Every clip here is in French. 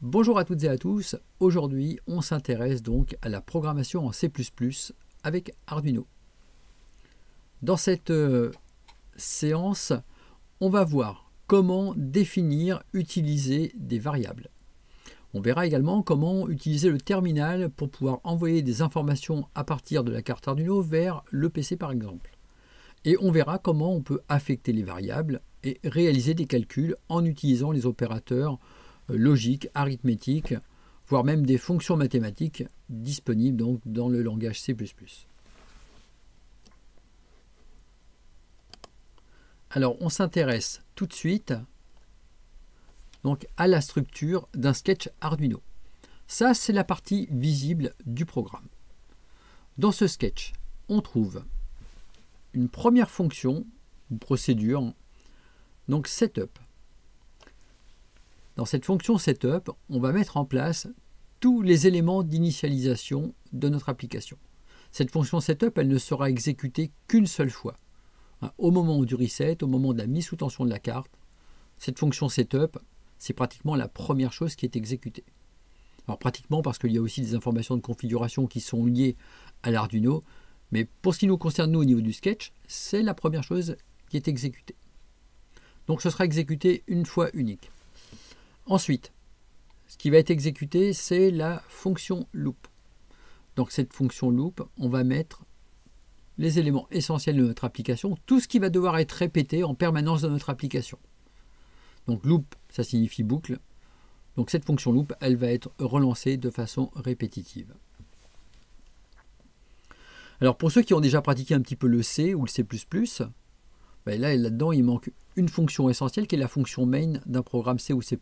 Bonjour à toutes et à tous. Aujourd'hui, on s'intéresse donc à la programmation en C++ avec Arduino. Dans cette euh, séance, on va voir comment définir, utiliser des variables. On verra également comment utiliser le terminal pour pouvoir envoyer des informations à partir de la carte Arduino vers le PC par exemple. Et on verra comment on peut affecter les variables et réaliser des calculs en utilisant les opérateurs logique, arithmétique, voire même des fonctions mathématiques disponibles donc dans le langage C++. Alors on s'intéresse tout de suite donc, à la structure d'un sketch Arduino. Ça, c'est la partie visible du programme. Dans ce sketch, on trouve une première fonction, une procédure, donc setup. Dans cette fonction setup, on va mettre en place tous les éléments d'initialisation de notre application. Cette fonction setup, elle ne sera exécutée qu'une seule fois. Hein, au moment du reset, au moment de la mise sous tension de la carte, cette fonction setup, c'est pratiquement la première chose qui est exécutée. Alors pratiquement parce qu'il y a aussi des informations de configuration qui sont liées à l'Arduino, mais pour ce qui nous concerne nous au niveau du sketch, c'est la première chose qui est exécutée. Donc ce sera exécuté une fois unique. Ensuite, ce qui va être exécuté, c'est la fonction loop. Donc cette fonction loop, on va mettre les éléments essentiels de notre application, tout ce qui va devoir être répété en permanence dans notre application. Donc loop, ça signifie boucle. Donc cette fonction loop, elle va être relancée de façon répétitive. Alors pour ceux qui ont déjà pratiqué un petit peu le C ou le C++, ben là, là-dedans, il manque une fonction essentielle qui est la fonction main d'un programme C ou C++.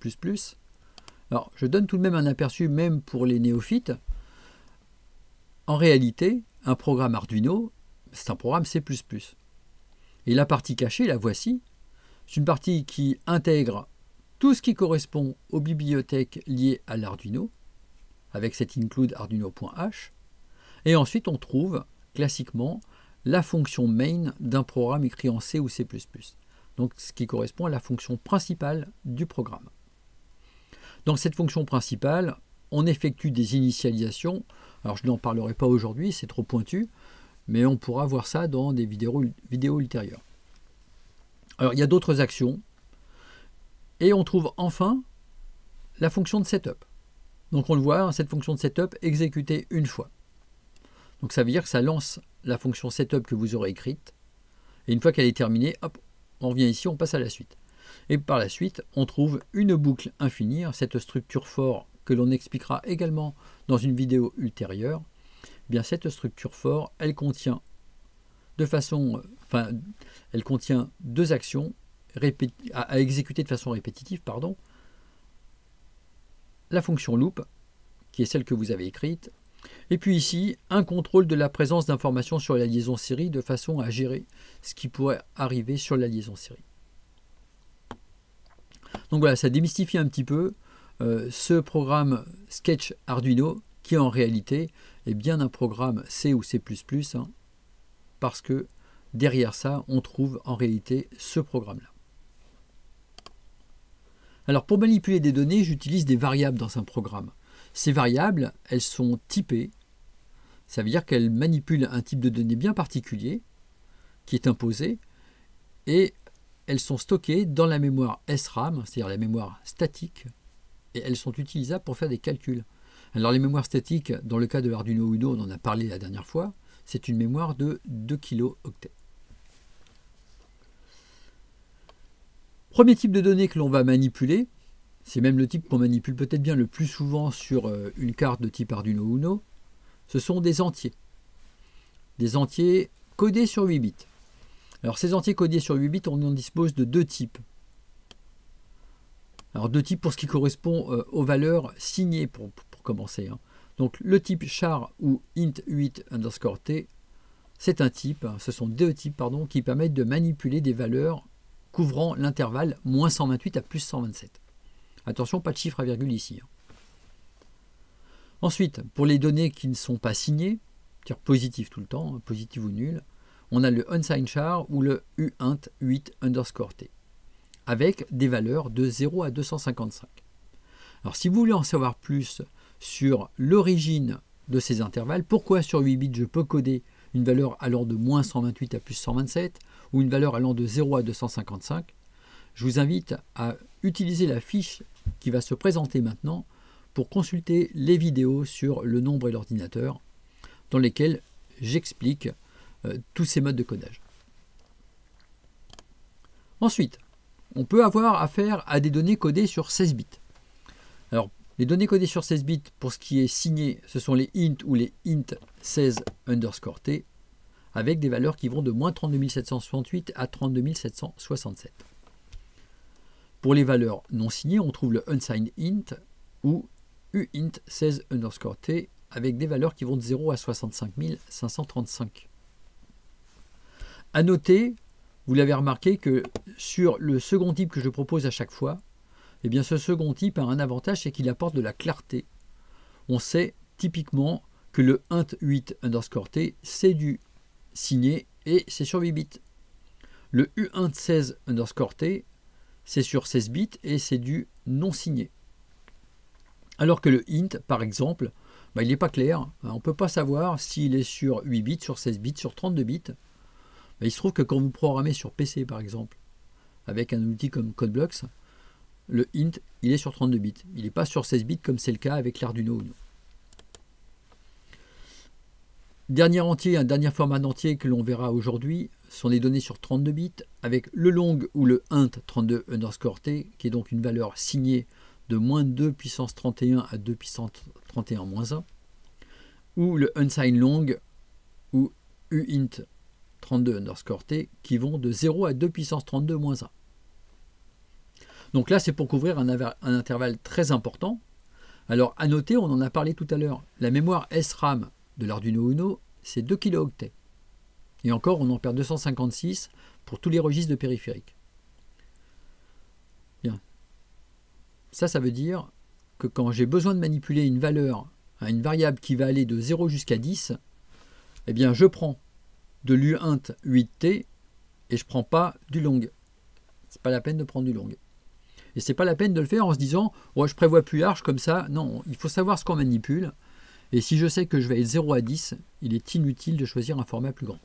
Alors, je donne tout de même un aperçu, même pour les néophytes. En réalité, un programme Arduino, c'est un programme C++. Et la partie cachée, la voici. C'est une partie qui intègre tout ce qui correspond aux bibliothèques liées à l'Arduino, avec cet include arduino.h. Et ensuite, on trouve classiquement la fonction main d'un programme écrit en C ou C++ donc ce qui correspond à la fonction principale du programme. Dans cette fonction principale, on effectue des initialisations. Alors je n'en parlerai pas aujourd'hui, c'est trop pointu, mais on pourra voir ça dans des vidéos, ultérieures. Alors il y a d'autres actions, et on trouve enfin la fonction de setup. Donc on le voit, cette fonction de setup exécutée une fois. Donc ça veut dire que ça lance la fonction setup que vous aurez écrite, et une fois qu'elle est terminée, hop, on revient ici, on passe à la suite. Et par la suite, on trouve une boucle infinie, cette structure for que l'on expliquera également dans une vidéo ultérieure. Eh bien cette structure for, elle contient de façon, enfin, elle contient deux actions à, exécuter de façon répétitive, pardon. La fonction loop, qui est celle que vous avez écrite, et puis ici, un contrôle de la présence d'informations sur la liaison série de façon à gérer ce qui pourrait arriver sur la liaison série. Donc voilà, ça démystifie un petit peu euh, ce programme Sketch Arduino qui en réalité est bien un programme C ou C++, hein, parce que derrière ça, on trouve en réalité ce programme-là. Alors pour manipuler des données, j'utilise des variables dans un programme. Ces variables, elles sont typées. Ça veut dire qu'elles manipulent un type de données bien particulier qui est imposé et elles sont stockées dans la mémoire SRAM, c'est-à-dire la mémoire statique, et elles sont utilisables pour faire des calculs. Alors les mémoires statiques, dans le cas de l'Arduino Uno, on en a parlé la dernière fois, c'est une mémoire de 2 kilooctets. Premier type de données que l'on va manipuler, c'est même le type qu'on manipule peut-être bien le plus souvent sur euh, une carte de type Arduino Uno. Ce sont des entiers. Des entiers codés sur 8 bits. Alors ces entiers codés sur 8 bits, on en dispose de deux types. Alors deux types pour ce qui correspond euh, aux valeurs signées pour, commencer. Hein. Donc le type char ou int8 underscore t, c'est un type, hein, ce sont deux types qui permettent de manipuler des valeurs couvrant l'intervalle moins 128 à plus 127. Attention, pas de chiffre à virgule ici. Hein. Ensuite, pour les données qui ne sont pas signées, c'est-à-dire positives tout le temps, hein, positif ou nul, on a le unsigned char ou le uint 8 underscore t, avec des valeurs de 0 à 255. Alors si vous voulez en savoir plus sur l'origine de ces intervalles, pourquoi sur 8 bits je peux coder une valeur allant de moins 128 à plus 127 ou une valeur allant de 0 à 255, je vous invite à utiliser la fiche qui va se présenter maintenant pour consulter les vidéos sur le nombre et l'ordinateur dans lesquelles j'explique euh, tous ces modes de codage. Ensuite, on peut avoir affaire à des données codées sur 16 bits. Alors, les données codées sur 16 bits, pour ce qui est signé, ce sont les int ou les int 16 underscore t, avec des valeurs qui vont de moins 32 768 à 32 767. Pour les valeurs non signées, on trouve le unsigned int ou uint 16 underscore t avec des valeurs qui vont de 0 à 65 535. A noter, vous l'avez remarqué, que sur le second type que je propose à chaque fois, eh bien ce second type a un avantage, c'est qu'il apporte de la clarté. On sait typiquement que le int8 underscore t, c'est du signé et c'est sur 8 bits. Le u116 underscore t, c'est sur 16 bits et c'est du non signé. Alors que le int, par exemple, bah, il n'est pas clair. On ne peut pas savoir s'il est sur 8 bits, sur 16 bits, sur 32 bits. Bah, il se trouve que quand vous programmez sur PC, par exemple, avec un outil comme CodeBlocks, le int, il est sur 32 bits. Il n'est pas sur 16 bits comme c'est le cas avec l'Arduino. Dernier entier, un dernier format d'entier que l'on verra aujourd'hui sont les données sur 32 bits avec le long ou le int 32 underscore t qui est donc une valeur signée de moins 2 puissance 31 à 2 puissance 31 moins 1 ou le unsigned long ou uint 32 underscore t qui vont de 0 à 2 puissance 32 moins 1. Donc là, c'est pour couvrir un, un, intervalle très important. Alors, à noter, on en a parlé tout à l'heure, la mémoire SRAM de l'Arduino Uno, c'est 2 kilooctets. Et encore, on en perd 256 pour tous les registres de périphériques. Bien. Ça, ça veut dire que quand j'ai besoin de manipuler une valeur à une variable qui va aller de 0 jusqu'à 10, eh bien, je prends de l'uint 8t et je ne prends pas du long. C'est pas la peine de prendre du long. Et c'est pas la peine de le faire en se disant je prévois plus large comme ça. Non, il faut savoir ce qu'on manipule. Et si je sais que je vais être 0 à 10, il est inutile de choisir un format plus grand.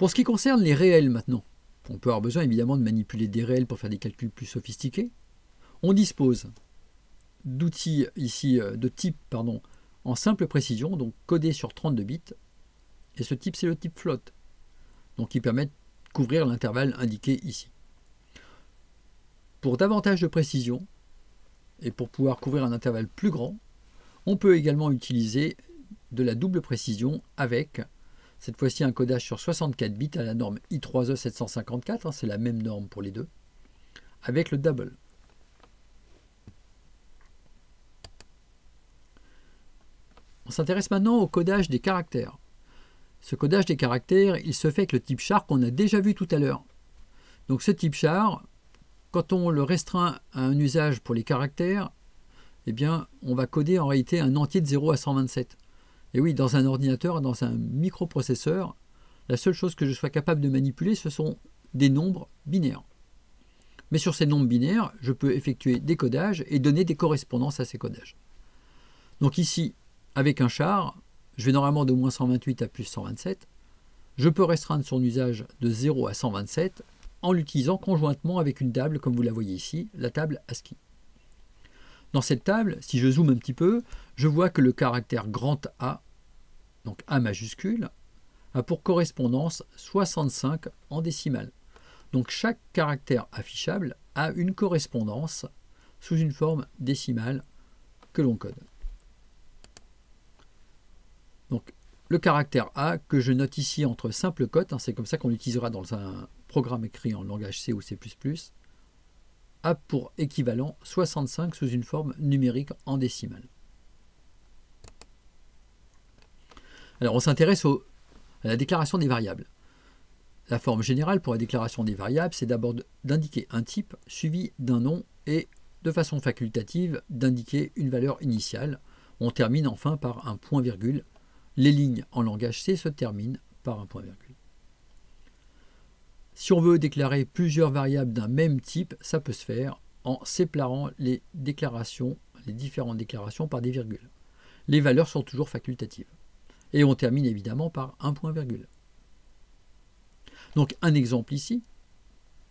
Pour ce qui concerne les réels maintenant, on peut avoir besoin évidemment de manipuler des réels pour faire des calculs plus sophistiqués. On dispose d'outils ici euh, de type en simple précision, donc codé sur 32 bits. Et ce type, c'est le type float, donc qui permet de couvrir l'intervalle indiqué ici. Pour davantage de précision, et pour pouvoir couvrir un intervalle plus grand, on peut également utiliser de la double précision avec cette fois-ci un codage sur 64 bits à la norme I3E754, hein, c'est la même norme pour les deux, avec le double. On s'intéresse maintenant au codage des caractères. Ce codage des caractères, il se fait avec le type char qu'on a déjà vu tout à l'heure. Donc ce type char, quand on le restreint à un usage pour les caractères, eh bien, on va coder en réalité un entier de 0 à 127. Et oui, dans un ordinateur, dans un microprocesseur, la seule chose que je sois capable de manipuler, ce sont des nombres binaires. Mais sur ces nombres binaires, je peux effectuer des codages et donner des correspondances à ces codages. Donc ici, avec un char, je vais normalement de moins 128 à plus 127. Je peux restreindre son usage de 0 à 127 en l'utilisant conjointement avec une table, comme vous la voyez ici, la table ASCII. Dans cette table, si je zoome un petit peu, je vois que le caractère grand A, donc A majuscule, a pour correspondance 65 en décimale. Donc chaque caractère affichable a une correspondance sous une forme décimale que l'on code. Donc le caractère A que je note ici entre simple cote, hein, c'est comme ça qu'on l'utilisera dans un programme écrit en langage C ou C++, a pour équivalent 65 sous une forme numérique en décimale. Alors on s'intéresse à la déclaration des variables. La forme générale pour la déclaration des variables, c'est d'abord d'indiquer un type suivi d'un nom et de façon facultative d'indiquer une valeur initiale. On termine enfin par un point-virgule. Les lignes en langage C se terminent par un point-virgule. Si on veut déclarer plusieurs variables d'un même type, ça peut se faire en séparant les déclarations, les différentes déclarations par des virgules. Les valeurs sont toujours facultatives. Et on termine évidemment par un point virgule. Donc un exemple ici,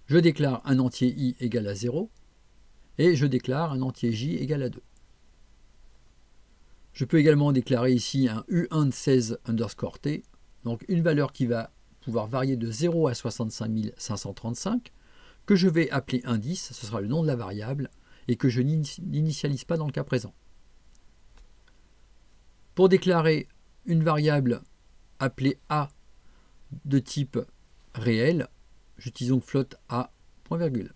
je déclare un entier i égal à 0 et je déclare un entier j égal à 2. Je peux également déclarer ici un u1 de 16 underscore t, donc une valeur qui va pouvoir varier de 0 à 65 535, que je vais appeler indice, ce sera le nom de la variable, et que je n'initialise pas dans le cas présent. Pour déclarer une variable appelée a de type réel, j'utilise donc float a, point virgule.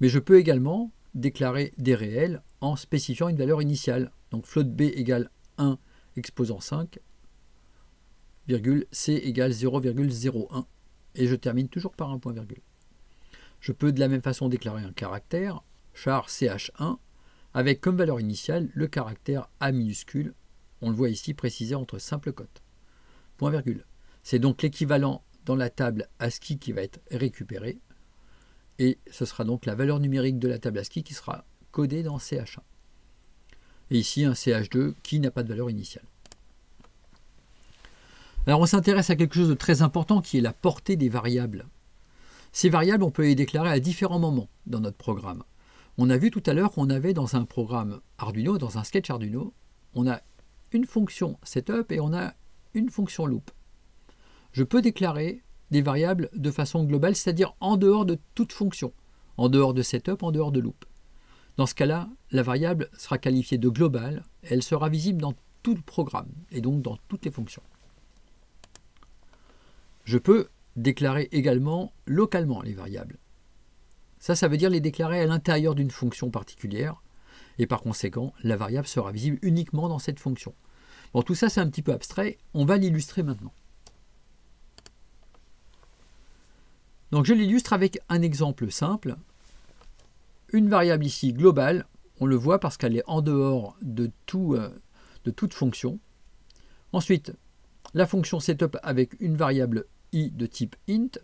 Mais je peux également déclarer des réels en spécifiant une valeur initiale. Donc float b égale 1 exposant 5, c égale 0,01. Et je termine toujours par un point virgule. Je peux de la même façon déclarer un caractère, char ch1, avec comme valeur initiale le caractère a minuscule, on le voit ici précisé entre simple cote. Point virgule. C'est donc l'équivalent dans la table ASCII qui va être récupéré. Et ce sera donc la valeur numérique de la table ASCII qui sera codée dans CH1. Et ici un CH2 qui n'a pas de valeur initiale. Alors on s'intéresse à quelque chose de très important qui est la portée des variables. Ces variables, on peut les déclarer à différents moments dans notre programme. On a vu tout à l'heure qu'on avait dans un programme Arduino, dans un sketch Arduino, on a une fonction setup et on a une fonction loop je peux déclarer des variables de façon globale, c'est-à-dire en dehors de toute fonction, en dehors de setup, en dehors de loop. Dans ce cas-là, la variable sera qualifiée de globale et elle sera visible dans tout le programme et donc dans toutes les fonctions. Je peux déclarer également localement les variables. Ça, ça veut dire les déclarer à l'intérieur d'une fonction particulière et par conséquent, la variable sera visible uniquement dans cette fonction. Bon, tout ça, c'est un petit peu abstrait. On va l'illustrer maintenant. Donc je l'illustre avec un exemple simple. Une variable ici globale, on le voit parce qu'elle est en dehors de, euh, toute fonction. Ensuite, la fonction setup avec une variable i de type int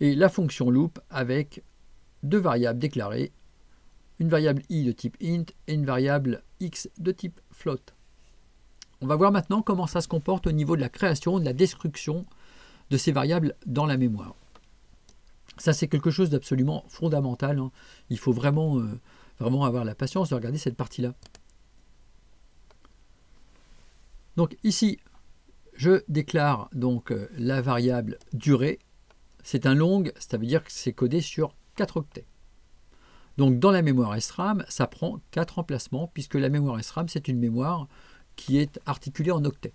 et la fonction loop avec deux variables déclarées, une variable i de type int et une variable x de type float. On va voir maintenant comment ça se comporte au niveau de la création, de la destruction de ces variables dans la mémoire. Ça, c'est quelque chose d'absolument fondamental. Hein. Il faut vraiment, euh, vraiment avoir la patience de regarder cette partie-là. Donc ici, je déclare donc euh, la variable durée. C'est un long, ça veut dire que c'est codé sur 4 octets. Donc dans la mémoire SRAM, ça prend 4 emplacements, puisque la mémoire SRAM, c'est une mémoire qui est articulée en octets.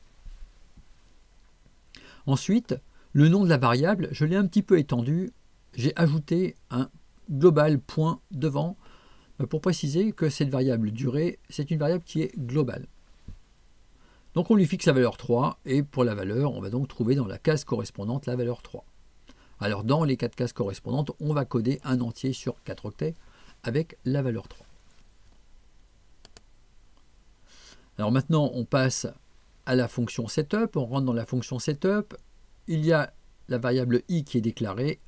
Ensuite, le nom de la variable, je l'ai un petit peu étendu j'ai ajouté un global point devant euh, pour préciser que cette variable durée, c'est une variable qui est globale. Donc on lui fixe la valeur 3 et pour la valeur, on va donc trouver dans la case correspondante la valeur 3. Alors dans les quatre cases correspondantes, on va coder un entier sur 4 octets avec la valeur 3. Alors maintenant, on passe à la fonction setup. On rentre dans la fonction setup. Il y a la variable i qui est déclarée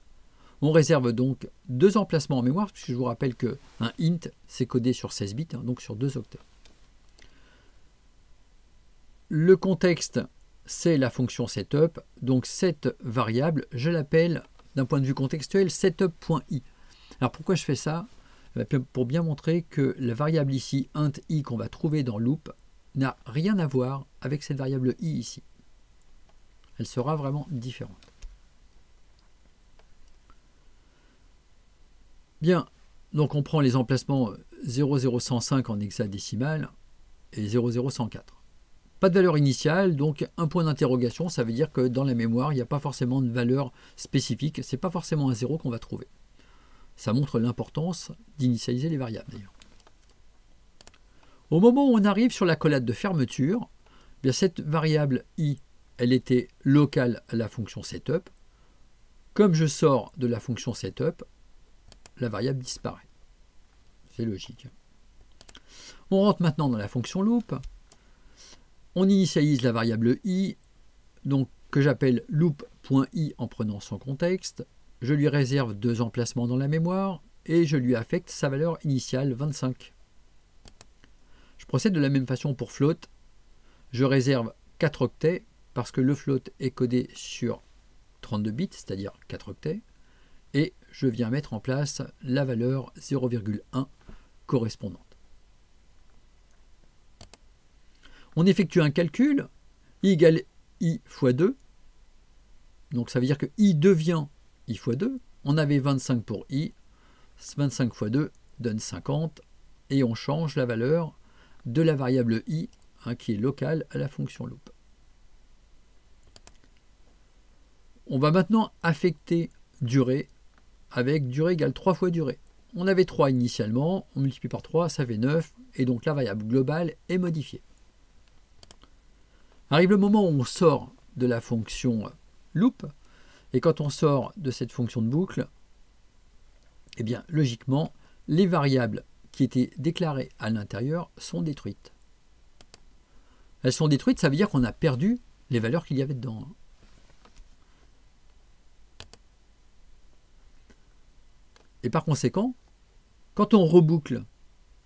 on réserve donc deux emplacements en mémoire, puisque je vous rappelle qu'un int, c'est codé sur 16 bits, hein, donc sur deux octets. Le contexte, c'est la fonction setup. Donc cette variable, je l'appelle d'un point de vue contextuel setup.i. Alors pourquoi je fais ça? Eh Pour bien montrer que la variable ici, int i, qu'on va trouver dans loop, n'a rien à voir avec cette variable i ici. Elle sera vraiment différente. Bien, donc on prend les emplacements 00105 en hexadécimal et 00104. Pas de valeur initiale, donc un point d'interrogation, ça veut dire que dans la mémoire, il n'y a pas forcément de valeur spécifique, c'est pas forcément un zéro qu'on va trouver. Ça montre l'importance d'initialiser les variables d'ailleurs. Au moment où on arrive sur la collade de fermeture, bien cette variable i, elle était locale à la fonction setup. Comme je sors de la fonction setup, la variable disparaît. C'est logique. On rentre maintenant dans la fonction loop. On initialise la variable i. Donc que j'appelle loop.i en prenant son contexte. Je lui réserve deux emplacements dans la mémoire et je lui affecte sa valeur initiale 25. Je procède de la même façon pour float. Je réserve 4 octets parce que le float est codé sur 32 bits, c'est-à-dire 4 octets, et je viens mettre en place la valeur 0,1 correspondante. On effectue un calcul, i égale i fois 2, donc ça veut dire que i devient i fois 2, on avait 25 pour i, 25 fois 2 donne 50, et on change la valeur de la variable i, hein, qui est locale à la fonction loop. On va maintenant affecter durée avec durée égale 3 fois durée. On avait 3 initialement, on multiplie par 3, ça fait 9, et donc la variable globale est modifiée. Arrive le moment où on sort de la fonction loop, et quand on sort de cette fonction de boucle, eh bien, logiquement, les variables qui étaient déclarées à l'intérieur sont détruites. Elles sont détruites, ça veut dire qu'on a perdu les valeurs qu'il y avait dedans. Et par conséquent, quand on reboucle,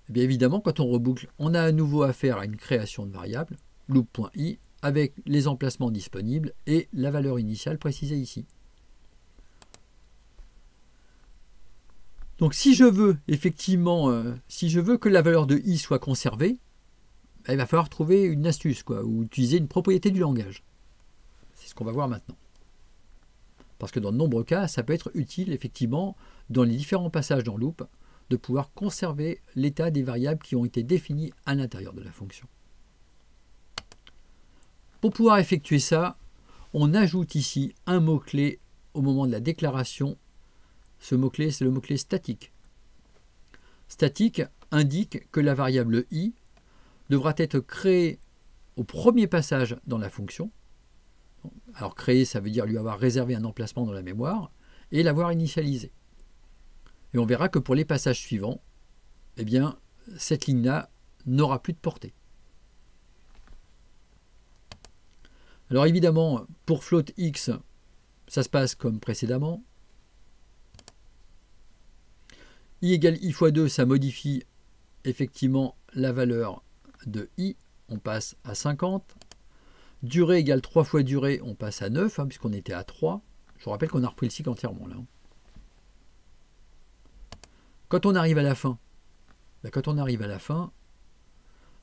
eh bien évidemment, quand on reboucle, on a à nouveau affaire à une création de variable, loop.i, avec les emplacements disponibles et la valeur initiale précisée ici. Donc si je veux effectivement, euh, si je veux que la valeur de i soit conservée, ben, il va falloir trouver une astuce, ou utiliser une propriété du langage. C'est ce qu'on va voir maintenant. Parce que dans de nombreux cas, ça peut être utile effectivement dans les différents passages dans loop de pouvoir conserver l'état des variables qui ont été définies à l'intérieur de la fonction. Pour pouvoir effectuer ça, on ajoute ici un mot-clé au moment de la déclaration. Ce mot-clé, c'est le mot-clé statique. Statique indique que la variable i devra être créée au premier passage dans la fonction. Alors créer, ça veut dire lui avoir réservé un emplacement dans la mémoire et l'avoir initialisé. Et on verra que pour les passages suivants, eh bien, cette ligne-là n'aura plus de portée. Alors évidemment, pour float x, ça se passe comme précédemment. i égale i fois 2, ça modifie effectivement la valeur de i. On passe à 50. Durée égale 3 fois durée, on passe à 9, hein, puisqu'on était à 3. Je vous rappelle qu'on a repris le cycle entièrement là. Quand on arrive à la fin, ben, quand on arrive à la fin,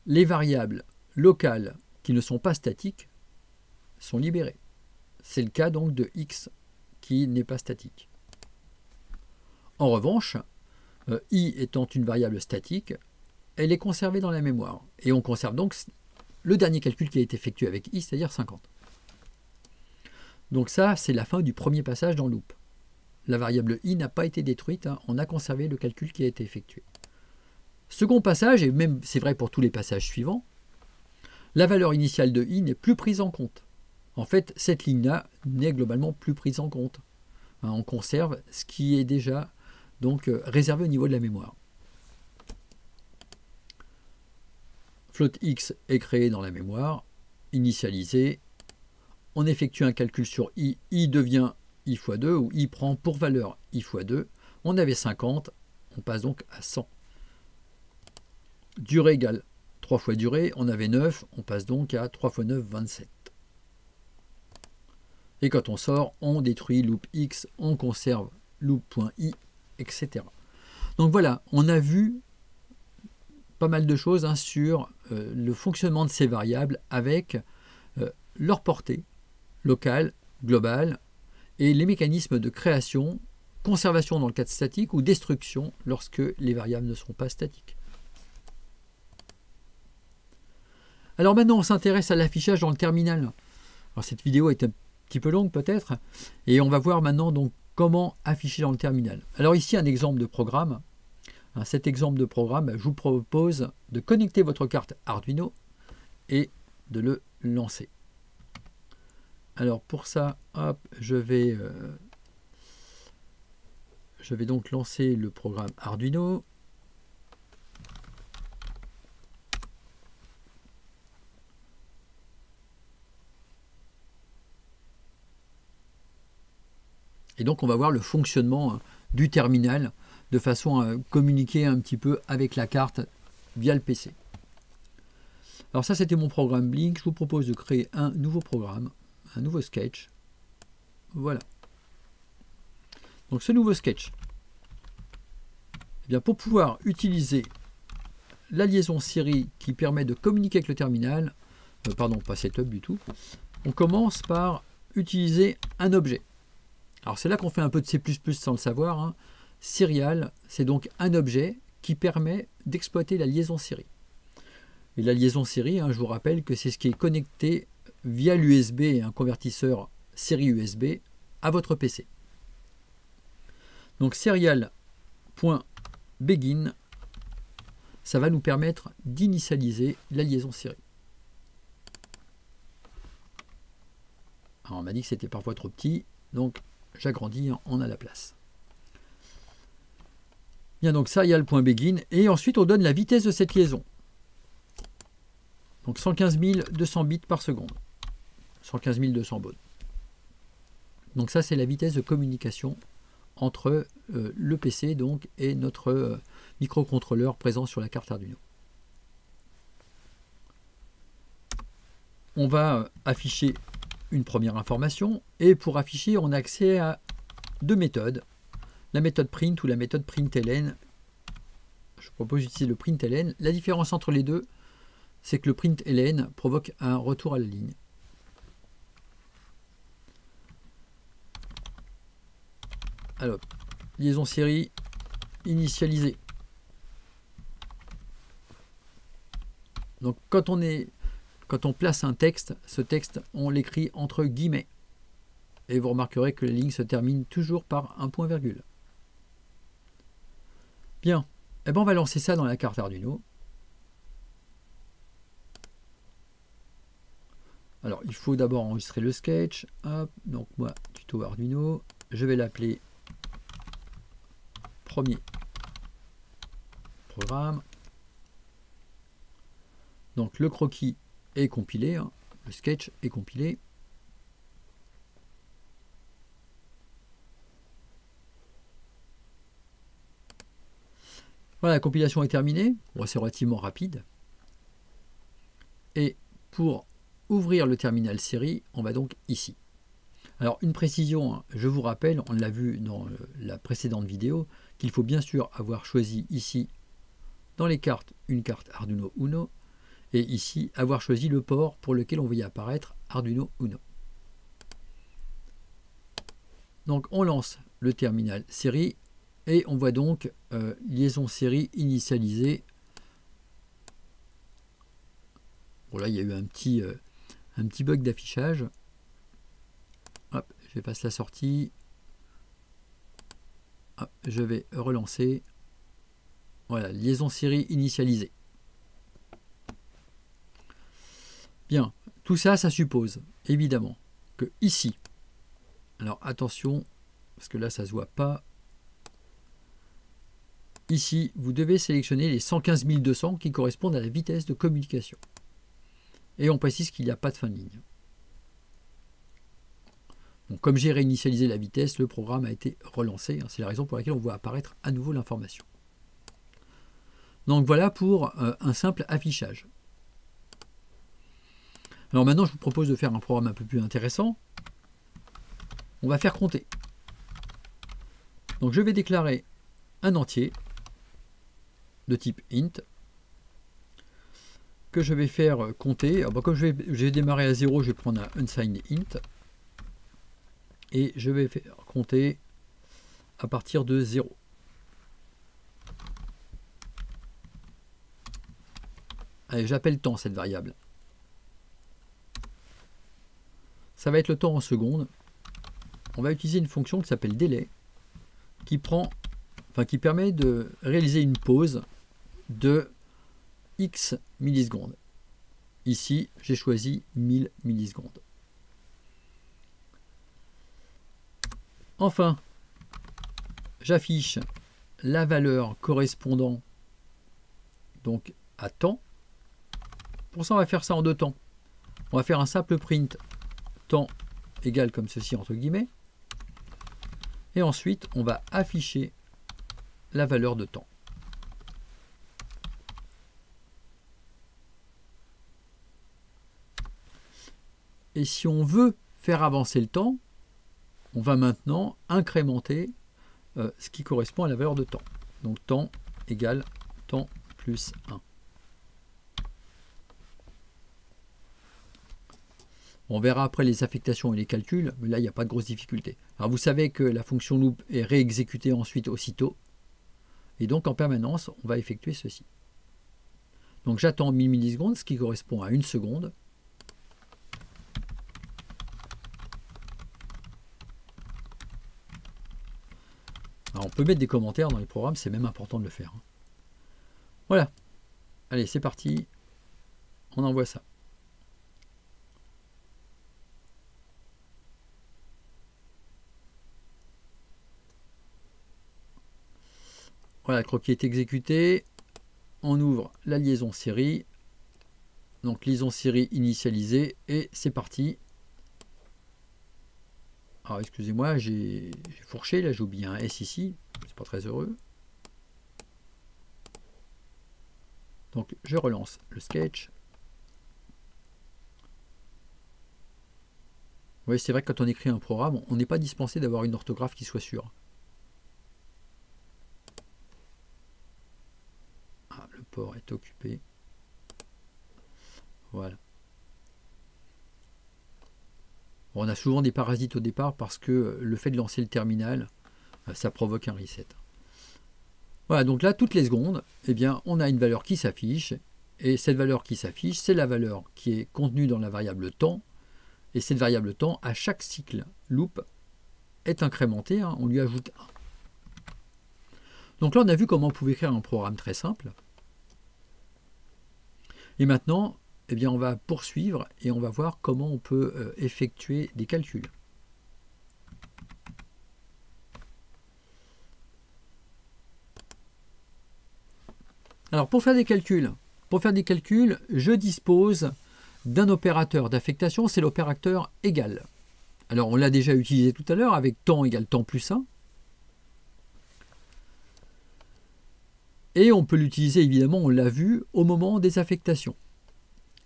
les variables locales qui ne sont pas statiques sont libérées. C'est le cas donc de x qui n'est pas statique. En revanche, euh, i étant une variable statique, elle est conservée dans la mémoire. Et on conserve donc le dernier calcul qui a été effectué avec i, c'est-à-dire 50. Donc ça, c'est la fin du premier passage dans loop la variable i n'a pas été détruite, hein. on a conservé le calcul qui a été effectué. Second passage, et même c'est vrai pour tous les passages suivants, la valeur initiale de i n'est plus prise en compte. En fait, cette ligne-là n'est globalement plus prise en compte. Hein, on conserve ce qui est déjà donc euh, réservé au niveau de la mémoire. Float x est créé dans la mémoire, initialisé. On effectue un calcul sur i, i devient i fois 2, où i prend pour valeur i fois 2. On avait 50, on passe donc à 100. Durée égale 3 fois durée, on avait 9, on passe donc à 3 fois 9, 27. Et quand on sort, on détruit loop x, on conserve loop.i, etc. Donc voilà, on a vu pas mal de choses hein, sur euh, le fonctionnement de ces variables avec euh, leur portée locale, globale, et les mécanismes de création, conservation dans le cadre statique ou destruction lorsque les variables ne sont pas statiques. Alors maintenant, on s'intéresse à l'affichage dans le terminal. Alors cette vidéo est un petit peu longue peut-être, et on va voir maintenant donc comment afficher dans le terminal. Alors ici, un exemple de programme. Hein, cet exemple de programme, je vous propose de connecter votre carte Arduino et de le lancer. Alors pour ça, hop, je vais, euh, je vais donc lancer le programme Arduino. Donc on va voir le fonctionnement hein, du terminal de façon à communiquer un petit peu avec la carte via le PC. Alors ça c'était mon programme Blink, je vous propose de créer un nouveau programme, un nouveau sketch. Voilà. Donc ce nouveau sketch, eh bien, pour pouvoir utiliser la liaison Siri qui permet de communiquer avec le terminal, euh, pardon, pas setup du tout, on commence par utiliser un objet. Alors c'est là qu'on fait un peu de C++ sans le savoir. Hein. Serial, c'est donc un objet qui permet d'exploiter la liaison Siri. Et la liaison Siri, hein, je vous rappelle que c'est ce qui est connecté via l'USB un convertisseur série USB à votre PC. Donc serial.begin, ça va nous permettre d'initialiser la liaison Siri. Alors on m'a dit que c'était parfois trop petit, j'agrandis, on a la place. Bien, donc ça, il y a le point begin. Et ensuite, on donne la vitesse de cette liaison. Donc 115 200 bits par seconde. 115 200 bauds. Donc ça, c'est la vitesse de communication entre euh, le PC donc, et notre euh, microcontrôleur présent sur la carte Arduino. On va euh, afficher une première information et pour afficher, on a accès à deux méthodes la méthode print ou la méthode println. Je propose d'utiliser le println. La différence entre les deux, c'est que le println provoque un retour à la ligne. Alors, liaison série initialisée. Donc quand on est quand on place un texte, ce texte, on l'écrit entre guillemets. Et vous remarquerez que les lignes se terminent toujours par un point virgule. Bien, eh ben on va lancer ça dans la carte Arduino. Alors, il faut d'abord enregistrer le sketch. donc moi, tuto Arduino. Je vais l'appeler premier programme. Donc le croquis est compilé, hein. le sketch est compilé. Voilà, la compilation est terminée. c'est relativement rapide. Et pour ouvrir le terminal série, on va donc ici. Alors une précision, hein, je vous rappelle, on l'a vu dans la précédente vidéo, qu'il faut bien sûr avoir choisi ici dans les cartes une carte Arduino Uno et ici avoir choisi le port pour lequel on veut apparaître Arduino Uno. Donc on lance le terminal série et on voit donc euh, liaison série initialisée. Bon là il y a eu un petit, euh, un petit bug d'affichage. Hop, je passe la sortie. je vais relancer. Voilà, liaison série initialisée. Bien, tout ça, ça suppose évidemment que ici, alors attention, parce que là ça se voit pas, Ici, vous devez sélectionner les 115 200 qui correspondent à la vitesse de communication. Et on précise qu'il n'y a pas de fin de ligne. comme j'ai réinitialisé la vitesse, le programme a été relancé. C'est la raison pour laquelle on voit apparaître à nouveau l'information. Donc voilà pour euh, un simple affichage. Alors maintenant, je vous propose de faire un programme un peu plus intéressant. On va faire compter. Donc je vais déclarer un entier de type int que je vais faire compter. Alors, comme je vais, démarrer à 0, je vais prendre un unsigned int et je vais faire compter à partir de 0. Allez, j'appelle temps cette variable. Ça va être le temps en secondes. On va utiliser une fonction qui s'appelle délai, qui prend, enfin qui permet de réaliser une pause de x millisecondes. Ici, j'ai choisi 1000 millisecondes. Enfin, j'affiche la valeur correspondant donc à temps. Pour ça, on va faire ça en deux temps. On va faire un simple print temps égal comme ceci entre guillemets. Et ensuite, on va afficher la valeur de temps. Et si on veut faire avancer le temps, on va maintenant incrémenter euh, ce qui correspond à la valeur de temps. Donc temps égale temps plus 1. On verra après les affectations et les calculs, mais là, il n'y a pas de grosse difficulté. Alors, vous savez que la fonction loop est réexécutée ensuite aussitôt. Et donc, en permanence, on va effectuer ceci. Donc, j'attends 1000 millisecondes, ce qui correspond à une seconde. on peut mettre des commentaires dans les programmes, c'est même important de le faire. Hein. Voilà. Allez, c'est parti. On envoie ça. Voilà, le croquis est exécuté. On ouvre la liaison série. Donc liaison série initialisée et c'est parti. Alors excusez-moi, j'ai fourché, là j'ai oublié un S ici, c'est pas très heureux. Donc je relance le sketch. Oui, c'est vrai que quand on écrit un programme, on n'est pas dispensé d'avoir une orthographe qui soit sûre. Est occupé. Voilà. on a souvent des parasites au départ parce que le fait de lancer le terminal, euh, ça provoque un reset. Voilà, donc là, toutes les secondes, eh bien, on a une valeur qui s'affiche. Et cette valeur qui s'affiche, c'est la valeur qui est contenue dans la variable temps. Et cette variable temps, à chaque cycle loop, est incrémentée. Hein, on lui ajoute 1. Donc là, on a vu comment on pouvait écrire un programme très simple. Et maintenant, eh on va poursuivre et on va voir comment on peut euh, effectuer des calculs. Alors pour faire des calculs, pour faire des calculs, je dispose d'un opérateur d'affectation, c'est l'opérateur égal. Alors on l'a déjà utilisé tout à l'heure avec temps égale temps plus 1. Et on peut l'utiliser évidemment, on l'a vu, au moment des affectations.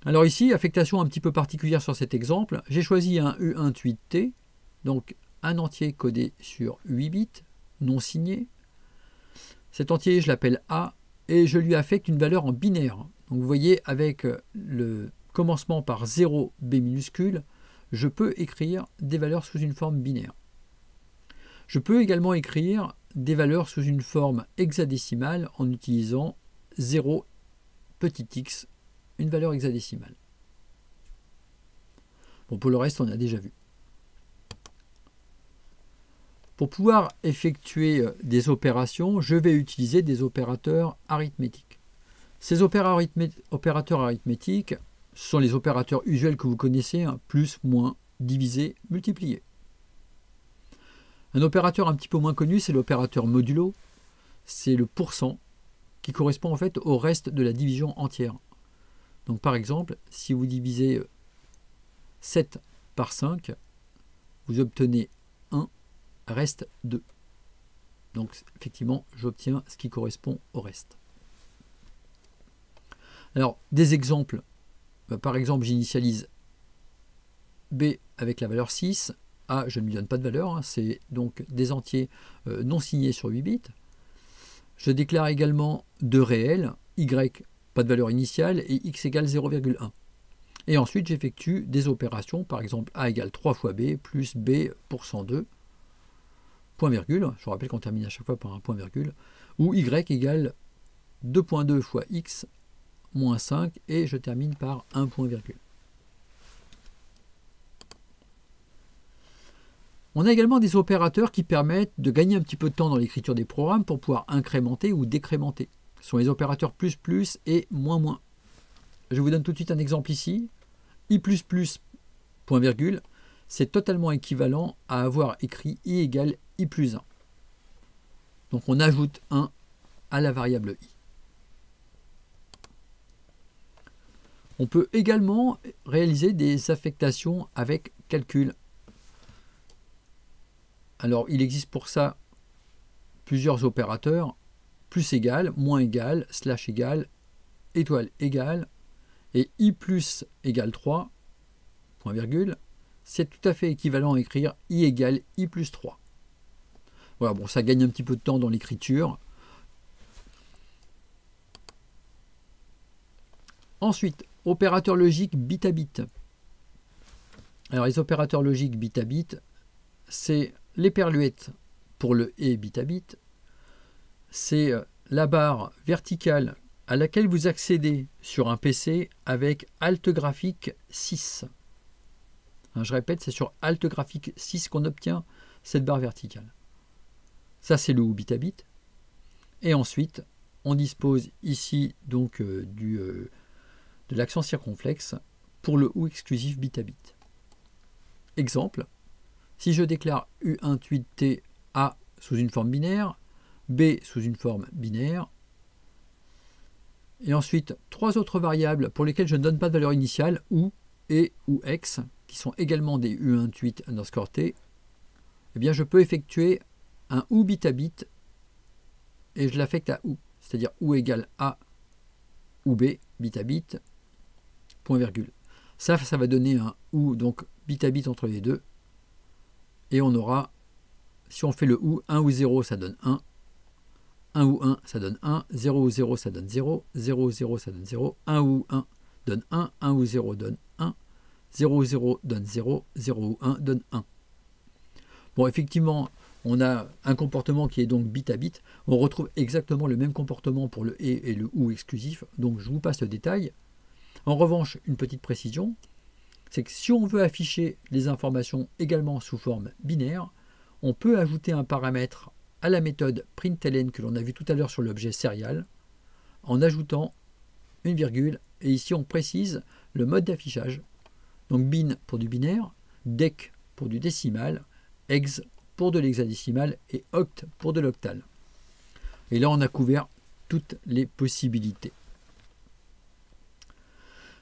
Alors ici, affectation un petit peu particulière sur cet exemple, j'ai choisi un U18T, donc un entier codé sur 8 bits, non signé. Cet entier, je l'appelle A, et je lui affecte une valeur en binaire. Donc vous voyez, avec le commencement par 0 B minuscule, je peux écrire des valeurs sous une forme binaire. Je peux également écrire des valeurs sous une forme hexadécimale en utilisant 0 petit x, une valeur hexadécimale. Bon, pour le reste, on a déjà vu. Pour pouvoir effectuer euh, des opérations, je vais utiliser des opérateurs arithmétiques. Ces opérateurs arithmétiques sont les opérateurs usuels que vous connaissez, hein, plus, moins, diviser, multiplier. Un opérateur un petit peu moins connu, c'est l'opérateur modulo. C'est le pourcent qui correspond en fait au reste de la division entière. Donc par exemple, si vous divisez 7 par 5, vous obtenez 1, reste 2. Donc effectivement, j'obtiens ce qui correspond au reste. Alors, des exemples. Bah, par exemple, j'initialise B avec la valeur 6, a, je ne lui donne pas de valeur, hein, c'est donc des entiers euh, non signés sur 8 bits. Je déclare également deux réels, y, pas de valeur initiale, et x égale 0,1. Et ensuite, j'effectue des opérations, par exemple a égale 3 fois b, plus b pour 102, point virgule, je vous rappelle qu'on termine à chaque fois par un point virgule, ou y égale 2.2 fois x moins 5, et je termine par un point virgule. On a également des opérateurs qui permettent de gagner un petit peu de temps dans l'écriture des programmes pour pouvoir incrémenter ou décrémenter. Ce sont les opérateurs plus plus et moins moins. Je vous donne tout de suite un exemple ici. i plus plus, point virgule, c'est totalement équivalent à avoir écrit i égale i plus 1. Donc on ajoute 1 à la variable i. On peut également réaliser des affectations avec calcul Alors il existe pour ça plusieurs opérateurs, plus égal, moins égal, slash égal, étoile égale, et i plus égale 3, point virgule, c'est tout à fait équivalent à écrire i égale i plus 3. Voilà, bon, ça gagne un petit peu de temps dans l'écriture. Ensuite, opérateur logique bit à bit. Alors les opérateurs logiques bit à bit, c'est l'éperluette pour le et bit à bit. C'est euh, la barre verticale à laquelle vous accédez sur un PC avec Alt graphique 6. Hein, je répète, c'est sur Alt graphique 6 qu'on obtient cette barre verticale. Ça, c'est le OU bit à bit. Et ensuite, on dispose ici donc euh, du, euh, de l'accent circonflexe pour le OU exclusif bit à bit. Exemple, si je déclare U18T A sous une forme binaire, B sous une forme binaire, et ensuite trois autres variables pour lesquelles je ne donne pas de valeur initiale, OU et ou X, qui sont également des U18 underscore T, eh bien je peux effectuer un OU bit à bit et je l'affecte à OU, c'est-à-dire OU égale A ou B, bit à bit, point virgule. Ça, ça va donner un OU, donc bit à bit entre les deux. Et on aura, si on fait le OU, 1 ou 0, ça donne 1. 1 ou 1, ça donne 1. 0 ou 0, ça donne 0. 0 ou 0, ça donne 0. 1 ou 1 donne 1. 1 ou 0 donne 1. 0 ou 0 donne 0. 0 ou 1 donne 1. Bon, effectivement, on a un comportement qui est donc bit à bit. On retrouve exactement le même comportement pour le et et le ou exclusif. Donc je vous passe le détail. En revanche, une petite précision, c'est que si on veut afficher les informations également sous forme binaire, on peut ajouter un paramètre à la méthode println que l'on a vu tout à l'heure sur l'objet serial en ajoutant une virgule et ici on précise le mode d'affichage. Donc bin pour du binaire, dec pour du décimal, ex pour de l'hexadécimal et oct pour de l'octal. Et là on a couvert toutes les possibilités.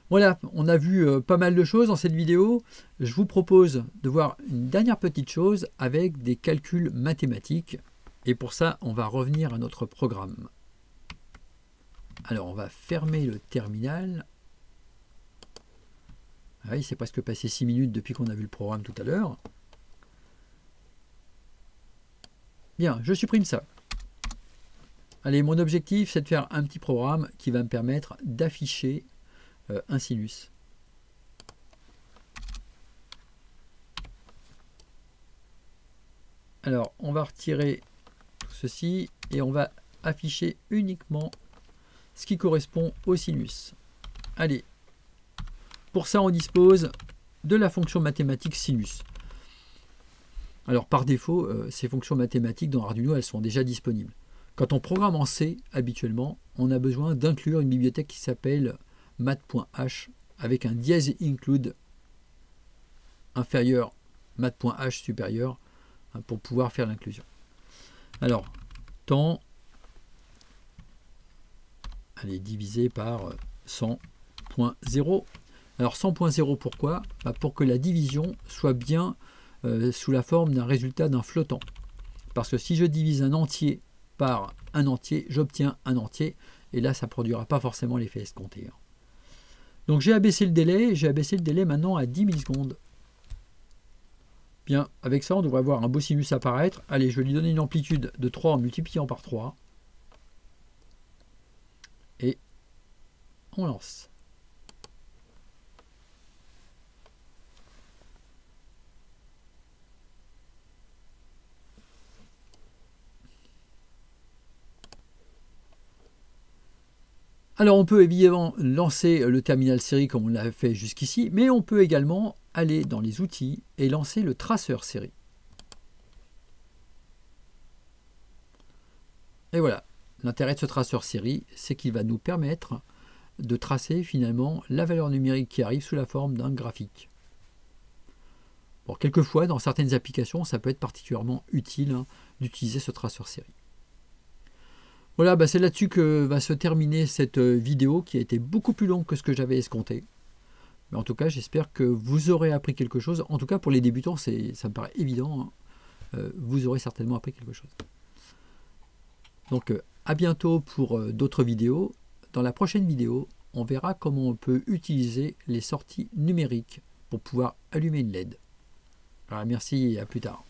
Voilà, on a vu euh, pas mal de choses dans cette vidéo. Je vous propose de voir une dernière petite chose avec des calculs mathématiques. Et pour ça, on va revenir à notre programme. Alors, on va fermer le terminal. Ah, il s'est presque passé 6 minutes depuis qu'on a vu le programme tout à l'heure. Bien, je supprime ça. Allez, mon objectif, c'est de faire un petit programme qui va me permettre d'afficher euh, un sinus. Alors, on va retirer tout ceci et on va afficher uniquement ce qui correspond au sinus. Allez, pour ça, on dispose de la fonction mathématique sinus. Alors, par défaut, euh, ces fonctions mathématiques dans Arduino, elles sont déjà disponibles. Quand on programme en C, habituellement, on a besoin d'inclure une bibliothèque qui s'appelle mat.h avec un dièse include inférieur mat.h supérieur hein, pour pouvoir faire l'inclusion. Alors, temps, allez, divisé par 100.0. Alors 100.0 pourquoi? Bah, Pour que la division soit bien euh, sous la forme d'un résultat d'un flottant. Parce que si je divise un entier par un entier, j'obtiens un entier, et là ça ne produira pas forcément l'effet escompté. Donc j'ai abaissé le délai, j'ai abaissé le délai maintenant à 10 millisecondes. Bien, avec ça, on devrait avoir un beau sinus apparaître. Allez, je vais lui donner une amplitude de 3 en multipliant par 3. Et on lance. Alors on peut évidemment lancer le terminal série comme on l'a fait jusqu'ici, mais on peut également aller dans les outils et lancer le traceur série. Et voilà, l'intérêt de ce traceur série, c'est qu'il va nous permettre de tracer finalement la valeur numérique qui arrive sous la forme d'un graphique. Bon, quelquefois, dans certaines applications, ça peut être particulièrement utile hein, d'utiliser ce traceur série. Voilà, bah, c'est là-dessus que va se terminer cette euh, vidéo qui a été beaucoup plus longue que ce que j'avais escompté. Mais en tout cas, j'espère que vous aurez appris quelque chose. En tout cas, pour les débutants, ça me paraît évident. Hein. Euh, vous aurez certainement appris quelque chose. Donc, euh, à bientôt pour d'autres vidéos. Dans la prochaine vidéo, on verra comment on peut utiliser les sorties numériques pour pouvoir allumer une LED. Merci et à plus tard.